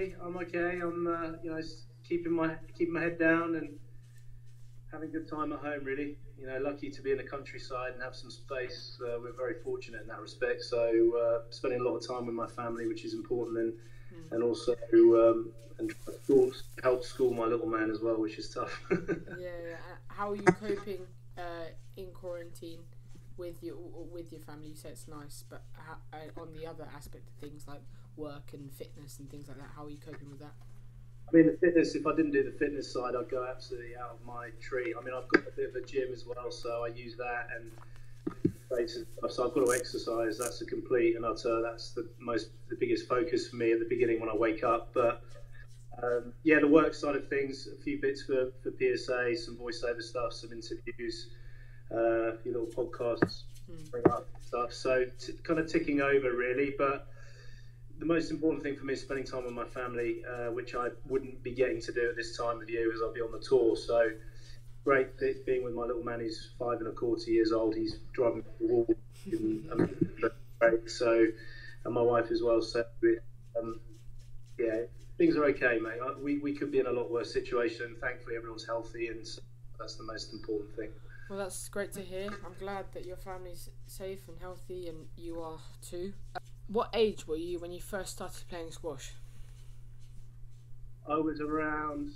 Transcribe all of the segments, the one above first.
actually, I'm okay. I'm uh, you know keeping my keeping my head down and having a good time at home. Really, you know, lucky to be in the countryside and have some space. Uh, we're very fortunate in that respect. So uh, spending a lot of time with my family, which is important, and mm. and also um, and school, help school my little man as well, which is tough. yeah, yeah. How are you coping uh, in quarantine? With your with your family, you said it's nice, but how, uh, on the other aspect of things like work and fitness and things like that, how are you coping with that? I mean, the fitness. If I didn't do the fitness side, I'd go absolutely out of my tree. I mean, I've got a bit of a gym as well, so I use that and so I've got to exercise. That's a complete, and I'd that's the most, the biggest focus for me at the beginning when I wake up. But um, yeah, the work side of things, a few bits for, for PSA, some voiceover stuff, some interviews, uh, a few little podcasts, mm. bring up stuff. So t- kind of ticking over really, but the most important thing for me is spending time with my family, uh, which I wouldn't be getting to do at this time of year as I'll be on the tour. So great being with my little man. He's five and a quarter years old. He's driving the wall. So, and my wife as well. So, um, yeah, things are okay, mate. We, we could be in a lot worse situation. Thankfully, everyone's healthy, and that's the most important thing. Well, that's great to hear. I'm glad that your family's safe and healthy, and you are too. What age were you when you first started playing squash? I was around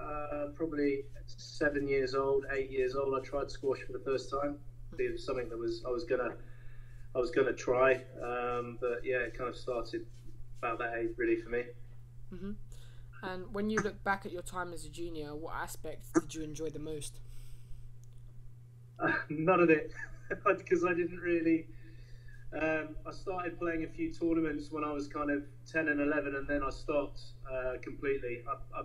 uh, probably seven years old, eight years old. I tried squash for the first time. It was something that was I was gonna I was gonna try, um, but yeah, it kind of started about that age really for me. Mm-hmm. And when you look back at your time as a junior, what aspects did you enjoy the most? Uh, none of it, because I didn't really um, I started playing a few tournaments when I was kind of 10 and 11, and then I stopped uh, completely. I, I,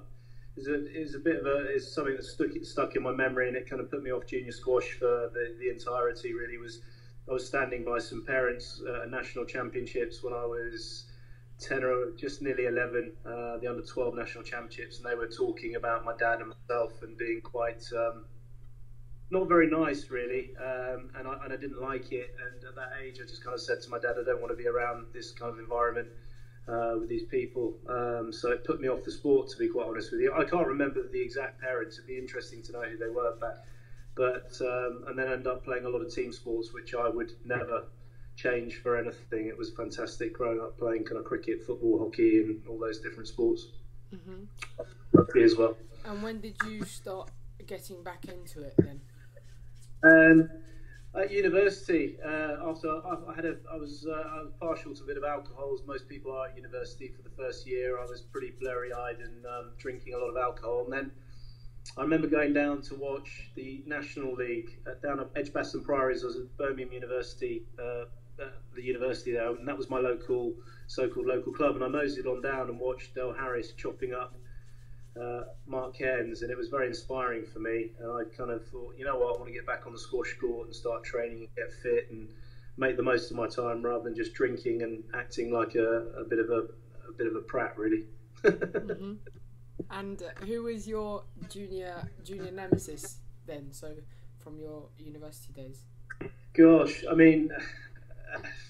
it's, a, it's a bit of a something that stuck stuck in my memory, and it kind of put me off junior squash for the, the entirety. Really, was I was standing by some parents uh, at national championships when I was 10 or just nearly 11, uh, the under 12 national championships, and they were talking about my dad and myself and being quite. Um, not very nice, really, um, and, I, and I didn't like it. And at that age, I just kind of said to my dad, I don't want to be around this kind of environment uh, with these people. Um, so it put me off the sport, to be quite honest with you. I can't remember the exact parents. It'd be interesting to know who they were, but but um, and then end up playing a lot of team sports, which I would never change for anything. It was fantastic growing up playing kind of cricket, football, hockey, and all those different sports. Mm-hmm. Rugby as well. And when did you start getting back into it then? Um, at university, uh, after I, had a, I was, uh, I was partial to a bit of alcohol, as most people are at university. For the first year, I was pretty blurry-eyed and um, drinking a lot of alcohol. And then I remember going down to watch the National League at, down at Edgbaston Priories. I was at Birmingham University, uh, the university there, and that was my local, so-called local club. And I moseyed on down and watched Del Harris chopping up uh, Mark Cairns, and it was very inspiring for me. And I kind of thought, you know what, I want to get back on the squash court and start training and get fit and make the most of my time rather than just drinking and acting like a, a bit of a, a bit of a prat, really. mm-hmm. And who was your junior junior nemesis then? So from your university days. Gosh, I mean,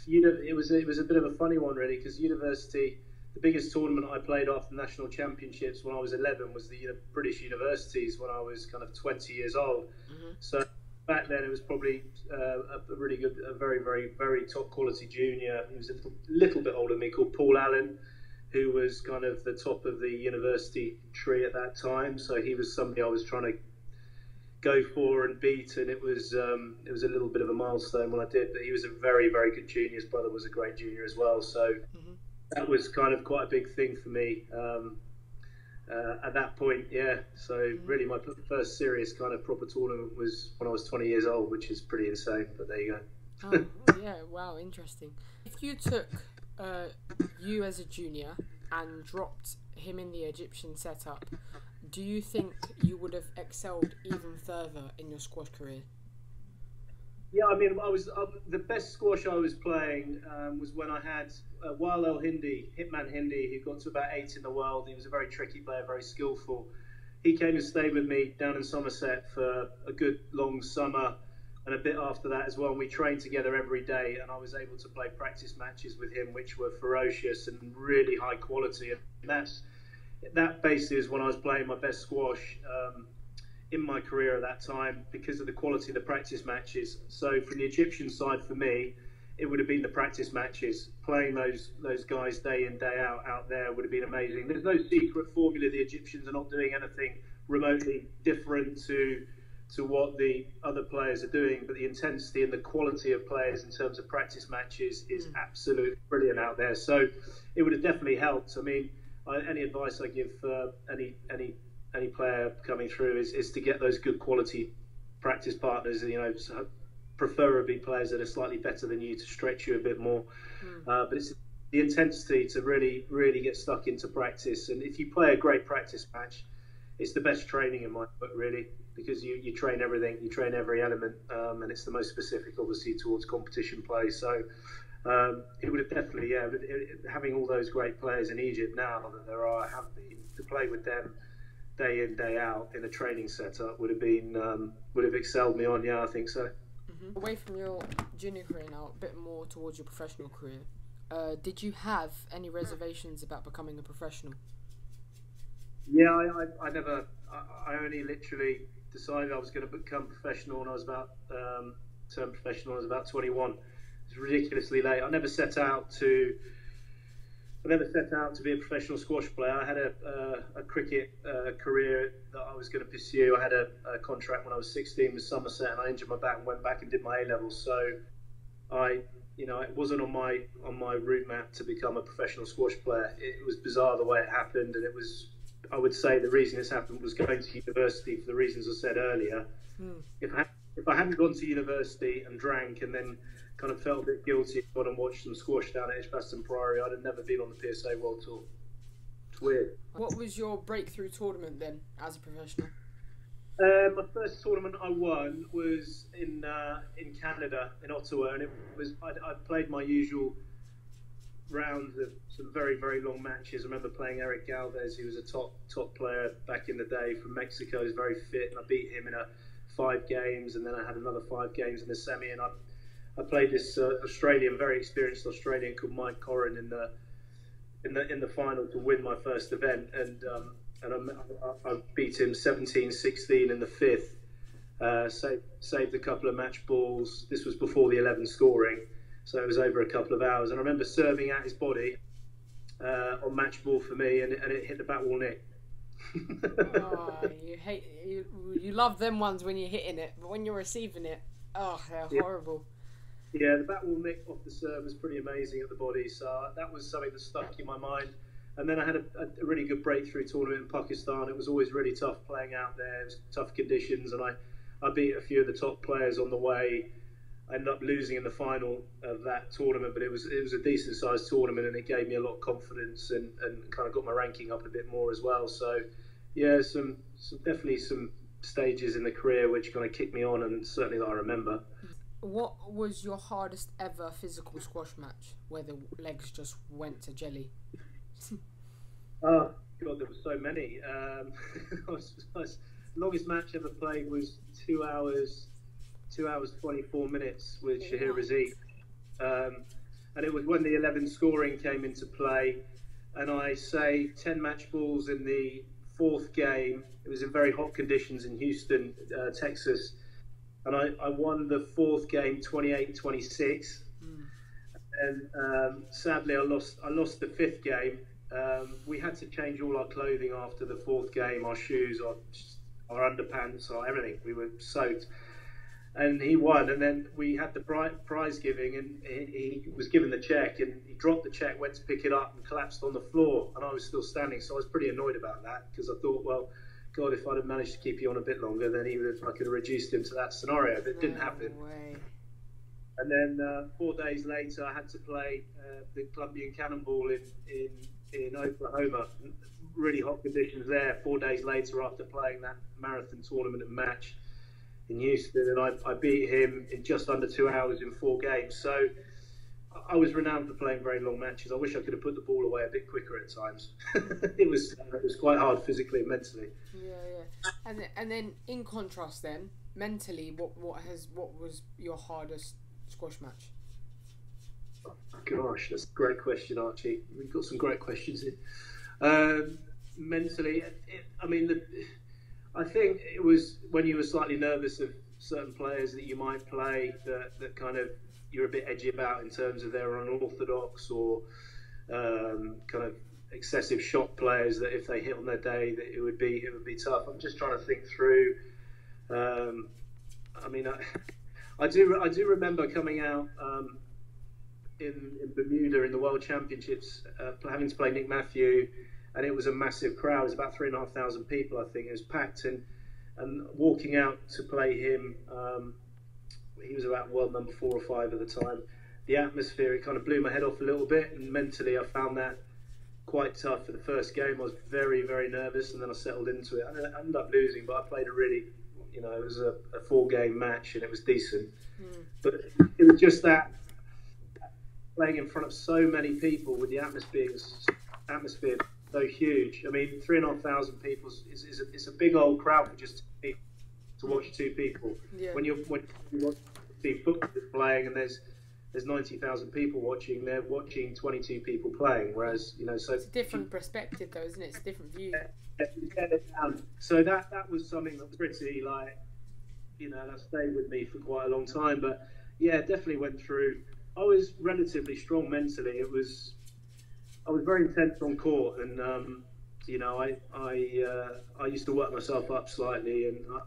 you know, it was it was a bit of a funny one really because university the biggest tournament I played after the national championships when I was 11 was the British universities when I was kind of 20 years old. Mm-hmm. So back then it was probably uh, a really good, a very, very, very top quality junior. He was a little bit older than me, called Paul Allen, who was kind of the top of the university tree at that time. So he was somebody I was trying to go for and beat, and it was um, it was a little bit of a milestone when I did. But he was a very, very good junior. His brother was a great junior as well. So. Mm-hmm that was kind of quite a big thing for me um, uh, at that point. Yeah, so mm-hmm. really my first serious kind of proper tournament was when I was 20 years old, which is pretty insane. But there you go. oh yeah, wow, interesting. If you took uh, you as a junior and dropped him in the Egyptian setup, do you think you would have excelled even further in your squash career? Yeah, I mean, I was uh, the best squash I was playing um, was when I had uh, Wael El Hindi, Hitman Hindi, who got to about eight in the world. He was a very tricky player, very skillful. He came and stayed with me down in Somerset for a good long summer. and a bit after that as well. And we trained together every day, and I was able to play practice matches with him, which were ferocious and really high quality. And that's that basically is when I was playing my best squash um, in my career at that time because of the quality of the practice matches. So from the Egyptian side, for me, it would have been the practice matches. Playing those those guys day in day out out there would have been amazing. There's no secret formula. The Egyptians are not doing anything remotely different to to what the other players are doing, but the intensity and the quality of players in terms of practice matches is mm. absolutely brilliant out there. So it would have definitely helped. I mean, I, any advice I give uh, any any any player coming through is, is to get those good quality practice partners. You know, preferably players that are slightly better than you to stretch you a bit more. Mm. Uh, but it's the intensity to really really get stuck into practice. And if you play a great practice match, it's the best training in my book, really, because you, you train everything, you train every element, um, and it's the most specific, obviously, towards competition play. So um, it would have definitely, yeah, it, it, having all those great players in Egypt now that there are, have been, to play with them day in, day out in a training setup would have been, um, would have excelled me on, yeah, I think so. Mm-hmm. Away from your junior career now, a bit more towards your professional career. Uh, did you have any reservations about becoming a professional? Yeah, I, I, I never. I, I, only literally decided I was going to become professional when I was about um, turned professional. I was about 21. It's ridiculously late. I never set out to. I never set out to be a professional squash player. I had a, uh, a cricket uh, career that I was going to pursue. I had a, a, contract when I was 16 with Somerset, and I injured my back and went back and did my A levels. So, I, you know, it wasn't on my on my route map to become a professional squash player. It was bizarre the way it happened, and it was I would say the reason this happened was going to university for the reasons I said earlier. Mm. If I if I hadn't gone to university and drank and then kind of felt a bit guilty gone and watched some squash down at Edgbaston Priory, I'd have never been on the PSA World Tour. It's weird. What was your breakthrough tournament then as a professional? Uh, my first tournament I won was in uh, in Canada in Ottawa, and it was I, I played my usual rounds of some very very long matches. I remember playing Eric Galvez, who was a top top player back in the day from Mexico. He's very fit, and I beat him in a five games, and then I had another five games in the semi, and I I played this uh, Australian, very experienced Australian called Mike Corren in the in the in the final to win my first event, and um, and I, I, beat him 17-16 in the fifth. Uh, saved, saved a couple of match balls. This was before the 11 scoring so it was over a couple of hours. And I remember serving at his body uh, on match ball for me, and, and it hit the back wall net. oh, you hate you, you love them ones when you're hitting it, but when you're receiving it, oh, they're yeah. horrible. Yeah, the wall nick off the serve was pretty amazing at the body, so that was something that stuck in my mind. And then I had a, a, really good breakthrough tournament in Pakistan. It was always really tough playing out there. It was tough conditions, and I, I beat a few of the top players on the way. I ended up losing in the final of that tournament, but it was it was a decent sized tournament and it gave me a lot of confidence and, and kind of got my ranking up a bit more as well. So yeah, some, some definitely some stages in the career which kind of kicked me on and certainly that I remember. What was your hardest ever physical squash match where the legs just went to jelly? oh god, there were so many. Um, longest match ever played was two hours two hours 24 minutes with Shahier Razik. Um, and it was when the 11 scoring came into play. And I say 10 match balls in the fourth game. It was in very hot conditions in Houston, uh, Texas. And I, I, won the fourth game 28 26. Mm. And um, sadly, I lost, I lost the fifth game. Um, we had to change all our clothing after the fourth game our shoes, our, our underpants, our everything. We were soaked and he won. And then we had the prize giving, and he, he, was given the check, and he dropped the check, went to pick it up, and collapsed on the floor. And I was still standing, so I was pretty annoyed about that because I thought, well, God, if I'd have managed to keep you on a bit longer, then even if I could have reduced him to that scenario. But it didn't happen. And then uh, four days later, I had to play uh, the Colombian Cannonball in, in in Oklahoma. Really hot conditions there. Four days later, after playing that marathon tournament and match in Houston, and I, I, beat him in just under two hours in four games. So I was renowned for playing very long matches. I wish I could have put the ball away a bit quicker at times. it was uh, it was quite hard physically and mentally. Yeah, yeah. And then, and then in contrast, then mentally, what what has what was your hardest squash match? Gosh, that's a great question, Archie. We've got some great questions in. Um, mentally, it, I mean, the, I think it was when you were slightly nervous of certain players that you might play that, that kind of you're a bit edgy about in terms of they're unorthodox or um, kind of excessive shot players that if they hit on their day that it would be it would be tough. I'm just trying to think through. Um, I mean, I, I, do I do remember coming out um, in, in Bermuda in the World Championships, uh, having to play Nick Matthew, and it was a massive crowd. It was about three and a half thousand people, I think. It was packed, and and walking out to play him, um, he was about world number four or five at the time. The atmosphere it kind of blew my head off a little bit, and mentally I found that quite tough for the first game. I was very very nervous, and then I settled into it. I ended up losing, but I played a really, you know, it was a, a four game match, and it was decent. Mm. But it was just that playing in front of so many people with the atmosphere atmosphere so huge. I mean, three and a half thousand people is, is, a, it's a big old crowd for just to watch two people. Yeah. When you're when you watch see football playing and there's there's ninety thousand people watching, they're watching twenty two people playing. Whereas you know, so it's a different perspective, though, isn't it? It's a different view. So that that was something that was pretty like you know that stayed with me for quite a long time. But yeah, definitely went through I was relatively strong mentally. It was I was very intense on court, and um, you know I I uh, I used to work myself up slightly, and I,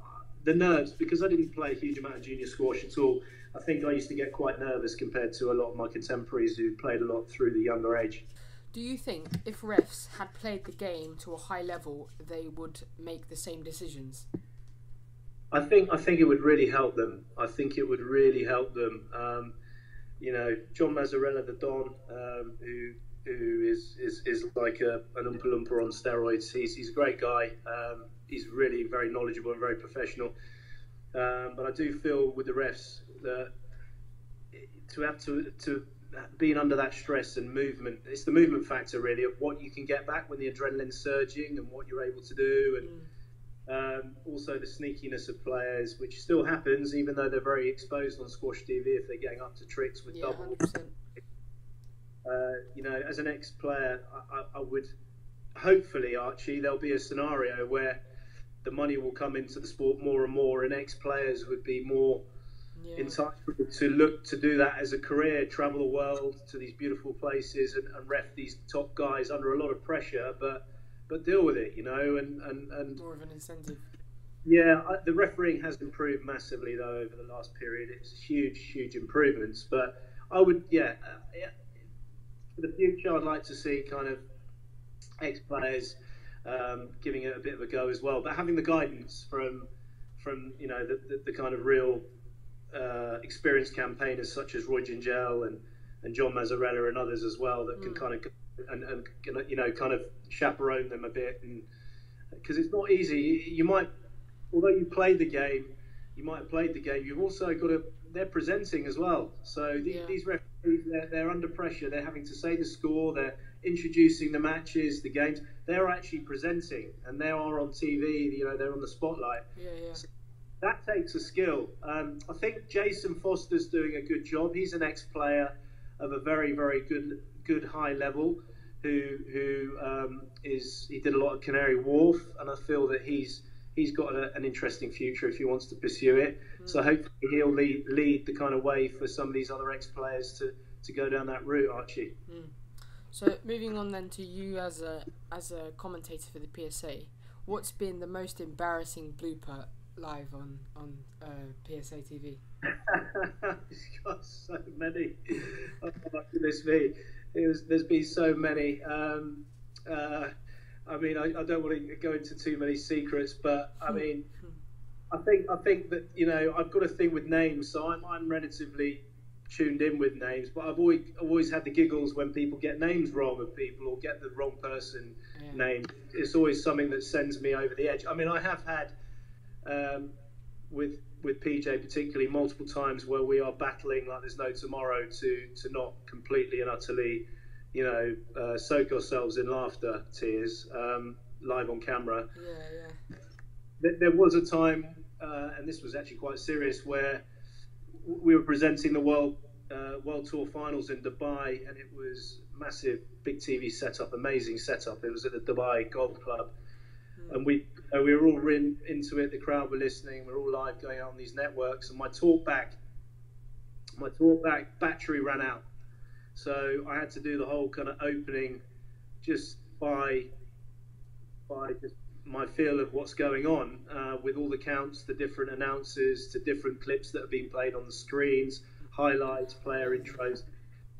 the nerves because I didn't play a huge amount of junior squash at all. I think I used to get quite nervous compared to a lot of my contemporaries who played a lot through the younger age. Do you think if refs had played the game to a high level, they would make the same decisions? I think I think it would really help them. I think it would really help them. Um, you know, John Massarella, the Don, um, who who is, is, is like a, an Oompa Loompa on steroids. He's, he's a great guy. Um, he's really very knowledgeable and very professional. Um, but I do feel with the refs that to have to to being under that stress and movement, it's the movement factor really of what you can get back when the adrenaline's surging and what you're able to do and. Mm um, also, the sneakiness of players, which still happens, even though they're very exposed on Squash TV if they're getting up to tricks with yeah, doubles. Uh, you know, as an ex-player, I, I, would hopefully, Archie, there'll be a scenario where the money will come into the sport more and more, and ex-players would be more yeah. entitled to look to do that as a career, travel the world to these beautiful places, and, and ref these top guys under a lot of pressure, but but deal with it, you know, and and, and more of an incentive. Yeah, I, the refereeing has improved massively though over the last period. It's huge, huge improvements. But I would, yeah, uh, yeah for the future, I'd like to see kind of ex players um, giving it a bit of a go as well, but having the guidance from from you know the, the, the kind of real uh, experienced campaigners such as Roy Gingell and and John Massarella and others as well that mm. can kind of and, and you know kind of chaperone them a bit. And because it's not easy. You, might although you played the game you might have played the game you've also got to they're presenting as well. So the, yeah. these referees they're, they're, under pressure. They're having to say the score. They're introducing the matches the games they're actually presenting and they are on tv you know they're on the spotlight yeah, yeah. So that takes a skill um, i think jason foster's doing a good job he's an ex-player of a very very good good high level who who um, is he did a lot of Canary Wharf, and I feel that he's he's got a, an interesting future if he wants to pursue it. Mm. So hopefully he'll lead, lead the kind of way for some of these other ex players to, to go down that route, Archie. Mm. So moving on then to you as a as a commentator for the PSA, what's been the most embarrassing blooper live on on uh, PSA TV? got so many. oh, goodness me was, there's been so many. Um, uh, I mean, I, I, don't want to go into too many secrets, but I hmm. mean, I think I think that you know I've got a thing with names, so I'm I'm relatively tuned in with names, but I've always always had the giggles when people get names wrong of people or get the wrong person yeah. name. It's always something that sends me over the edge. I mean, I have had um, with with PJ particularly multiple times where we are battling like there's no tomorrow to to not completely and utterly, you know, uh, soak ourselves in laughter tears um, live on camera. Yeah, yeah. th- there was a time, uh, and this was actually quite serious, where we were presenting the world uh, world tour finals in Dubai, and it was massive, big TV setup, amazing setup. It was at the Dubai Golf Club, and we uh, we were all in, into it. The crowd were listening. We are all live going out on these networks, and my talk back, my talk back battery ran out, so I had to do the whole kind of opening, just by by just my feel of what's going on uh, with all the counts, the different announcers, to different clips that have been played on the screens, highlights, player intros,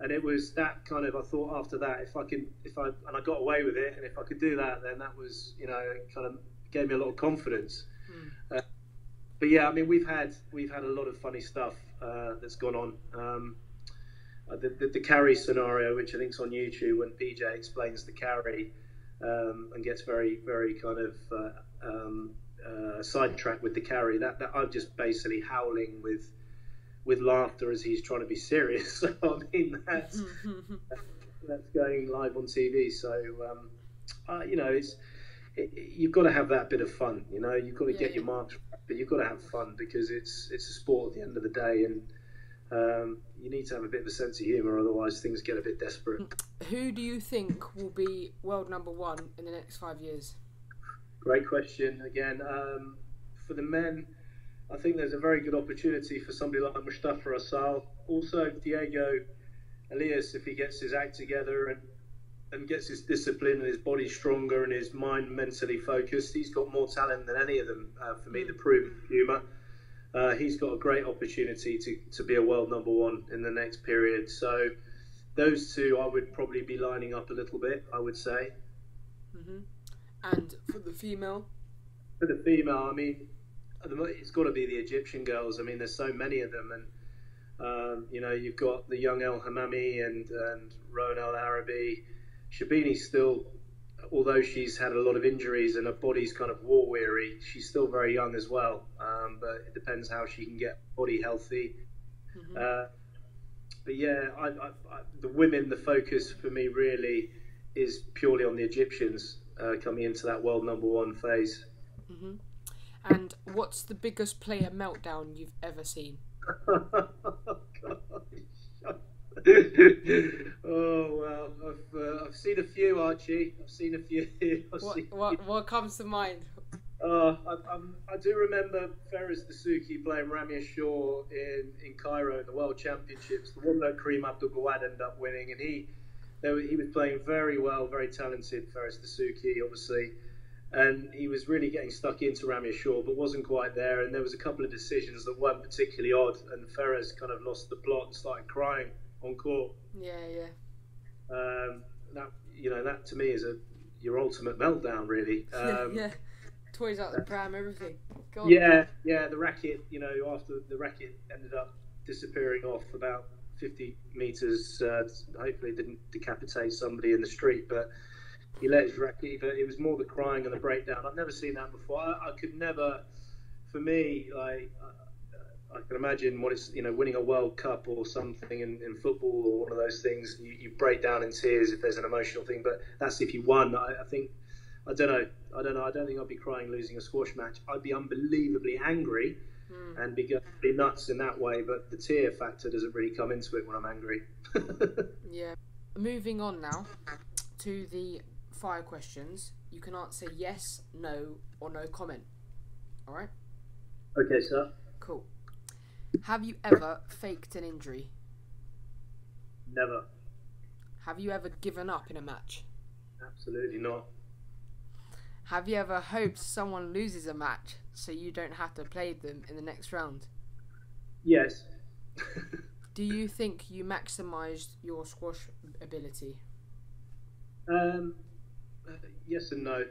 and it was that kind of. I thought after that, if I can, if I and I got away with it, and if I could do that, then that was, you know, kind of gave me a lot of confidence. Mm. Uh, but yeah, I mean, we've had we've had a lot of funny stuff uh, that's gone on. Um, uh, the, the, the, carry scenario, which I think's on YouTube, when PJ explains the carry um, and gets very, very kind of uh, um, uh, sidetracked with the carry. That, that I'm just basically howling with with laughter as he's trying to be serious. So I mean, that's that's going live on TV. So um, uh, you know, it's it, you've got to have that bit of fun. You know, you've got to yeah, get yeah. your marks, but you've got to have fun because it's it's a sport at the end of the day, and um, you need to have a bit of a sense of humour, otherwise things get a bit desperate. Who do you think will be world number one in the next five years? Great question. Again, um, for the men, I think there's a very good opportunity for somebody like Mostafa Asal. Also, Diego Elias, if he gets his act together and and gets his discipline and his body stronger and his mind mentally focused, he's got more talent than any of them uh, for me to prove humour uh, he's got a great opportunity to, to be a world number one in the next period. So those two, I would probably be lining up a little bit. I would say. Mm-hmm. And for the female. For the female, I mean, it's got to be the Egyptian girls. I mean, there's so many of them, and um, you know, you've got the young El Hammamy and and Rowan El Arabi. Sherbini's still although she's had a lot of injuries and her body's kind of war weary, she's still very young as well. Um, but it depends how she can get body healthy. Mm-hmm. Uh, but yeah, I, I, I, the women, the focus for me really is purely on the Egyptians uh, coming into that world number one phase. Mm-hmm. And what's the biggest player meltdown you've ever seen? oh well, I've seen a few, Archie. I've seen a few. what, what, what comes to mind? Uh, I, I, do remember Fares Dessouky playing Ramy Ashour in, in Cairo in the World Championships, the one that Karim Abdel Gawad ended up winning, and he were, he was playing very well, very talented. Fares Dessouky, obviously, and he was really getting stuck into Ramy Ashour, but wasn't quite there. And there was a couple of decisions that weren't particularly odd, and Fares kind of lost the plot and started crying on court. Yeah, yeah. Um, that you know that to me is a your ultimate meltdown, really. Um, yeah, toys out the pram, everything. Yeah, yeah. The racket, you know, after the racket ended up disappearing off about 50 meters. Uh, hopefully, didn't decapitate somebody in the street, but he let his racket. But it was more the crying and the breakdown. I've never seen that before. I, I could never. For me, like I can imagine what it's you know winning a World Cup or something in, in football or one of those things. You, you, break down in tears if there's an emotional thing, but that's if you won. I, I, think I don't know. I don't know. I don't think I'd be crying losing a squash match. I'd be unbelievably angry mm. and be, be nuts in that way. But the tear factor doesn't really come into it when I'm angry. yeah. Moving on now to the fire questions. You can answer yes, no, or no comment. All right. Okay, sir. Cool. Have you ever faked an injury? Never. Have you ever given up in a match? Absolutely not. Have you ever hoped someone loses a match so you don't have to play them in the next round? Yes. Do you think you maximised your squash ability? Um, uh, yes and no.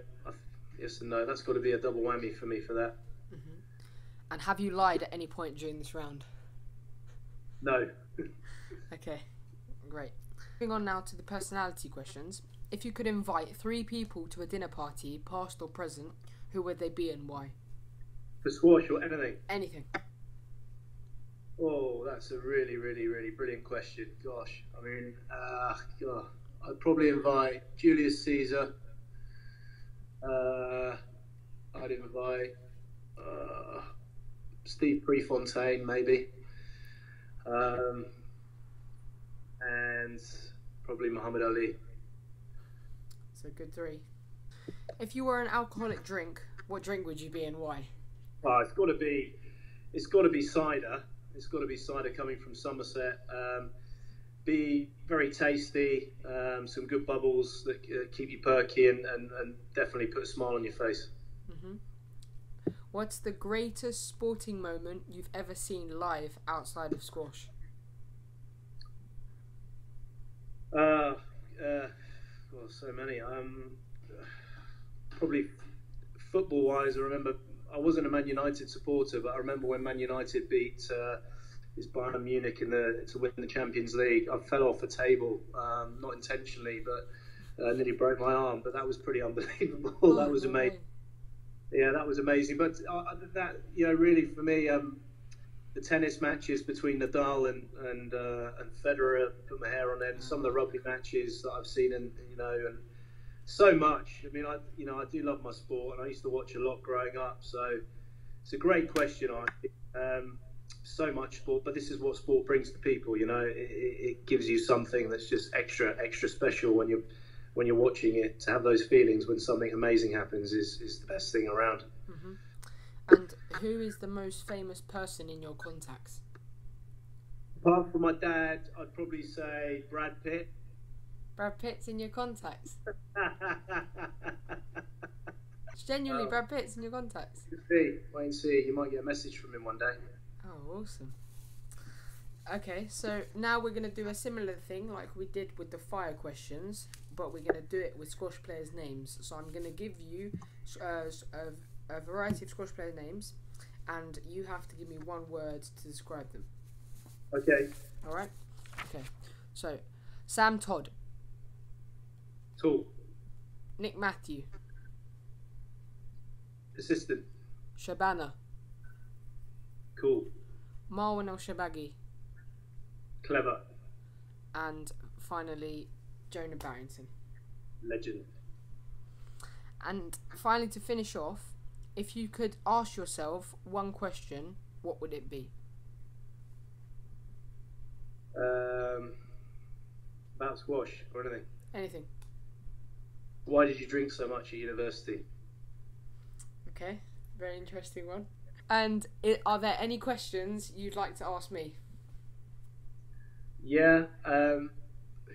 Yes and no. That's got to be a double whammy for me for that. And have you lied at any point during this round? No. okay, great. Moving on now to the personality questions. If you could invite three people to a dinner party, past or present, who would they be and why? For squash or anything? Anything. Oh, that's a really, really, really brilliant question. Gosh, I mean, uh, God, I'd probably invite Julius Caesar. Uh, I'd invite Steve Prefontaine, maybe, um, and probably Muhammad Ali. So good three. If you were an alcoholic drink, what drink would you be and why? Oh, it's got to be, it's got to be cider. It's got to be cider coming from Somerset. Um, be very tasty, um, some good bubbles that uh, keep you perky, and, and, and, definitely put a smile on your face. Mm-hmm. What's the greatest sporting moment you've ever seen live outside of squash? Uh, uh well, so many. Um, probably football wise, I remember I wasn't a Man United supporter, but I remember when Man United beat uh, is Bayern Munich in the to win the Champions League. I fell off a table, um, not intentionally, but uh, nearly broke my arm. But that was pretty unbelievable. Oh, that was amazing. Yeah, that was amazing. But uh, that you know, really for me, um, the tennis matches between Nadal and and uh, and Federer put my hair on end. Some of the rugby matches that I've seen, and you know, and so much. I mean, I you know I do love my sport, and I used to watch a lot growing up. So it's a great question. I um, so much sport, but this is what sport brings to people. You know, it, it, gives you something that's just extra extra special when you're when you're watching it. To have those feelings when something amazing happens is is the best thing around. Mm-hmm. And who is the most famous person in your contacts? Apart from my dad, I'd probably say Brad Pitt. Brad Pitt's in your contacts. genuinely oh. Brad Pitt's in your contacts. See, wait and see. You might get a message from him one day. Oh, awesome. Okay, so now we're going to do a similar thing like we did with the fire questions, but we're going to do it with squash players' names. So I'm going to give you uh, a, a variety of squash player names, and you have to give me one word to describe them. Okay. All right. Okay. So, Sam Todd. Tall. Nick Matthew. Assistant. Shabana. Cool. Marwan El Shorbagy. Clever. And finally, Jonah Barrington. Legend. And finally, to finish off, if you could ask yourself one question, what would it be? Um, about squash or anything. Anything. Why did you drink so much at university? Okay, very interesting one. And it, are there any questions you'd like to ask me? Yeah. Um,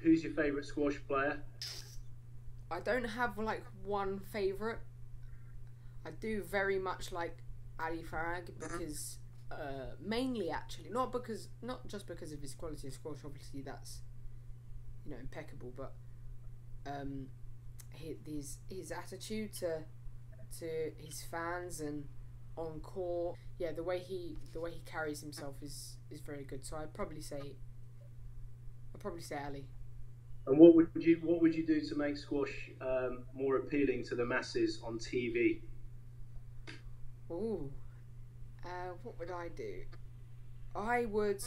who's your favourite squash player? I don't have like one favourite. I do very much like Ali Farag because uh, mainly actually not because not just because of his quality of squash. Obviously, that's you know impeccable, but um, his his attitude to to his fans and on court, yeah, the way he the way he carries himself is is very good. So I'd probably say I'd probably say Ali. And what would you what would you do to make squash um, more appealing to the masses on TV? Ooh, uh, what would I do? I would.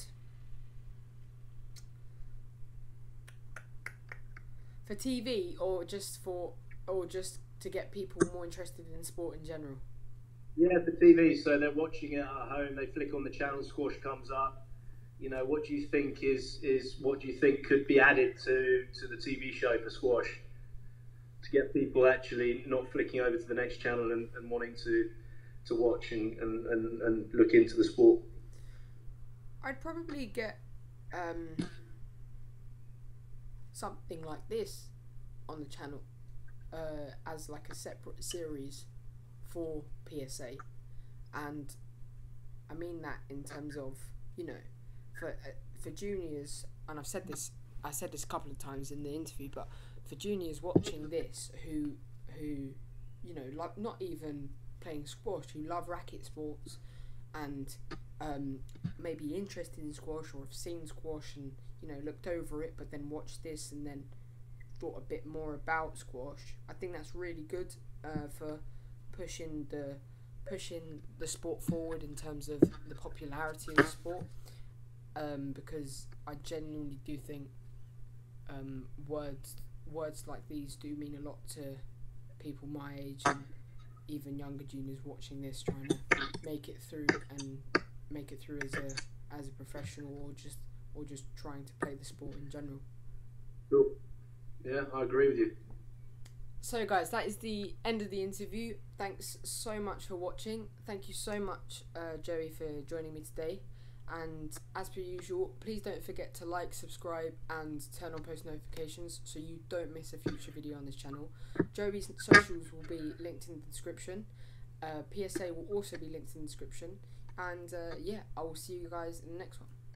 For TV or just for or just to get people more interested in sport in general? Yeah, for TV, so they're watching it at home. They flick on the channel, squash comes up. You know, what do you think is is what do you think could be added to to the TV show for squash to get people actually not flicking over to the next channel and, and wanting to to watch and, and, and, and look into the sport? I'd probably get um, something like this on the channel uh, as like a separate series for PSA, and I mean that in terms of you know for uh, for juniors, and I've said this I said this a couple of times in the interview, but for juniors watching this who who you know like not even playing squash who love racket sports and um, maybe interested in squash or have seen squash and you know looked over it but then watched this and then thought a bit more about squash. I think that's really good uh, for pushing the pushing the sport forward in terms of the popularity of the sport. Um, because I genuinely do think um, words words like these do mean a lot to people my age and even younger juniors watching this, trying to make it through and make it through as a as a professional or just or just trying to play the sport in general. Cool. Yeah, I agree with you. So, guys, that is the end of the interview. Thanks so much for watching. Thank you so much, uh, Joey, for joining me today. And as per usual, please don't forget to like, subscribe, and turn on post notifications so you don't miss a future video on this channel. Joey's socials will be linked in the description. Uh, PSA will also be linked in the description. And uh, yeah, I will see you guys in the next one.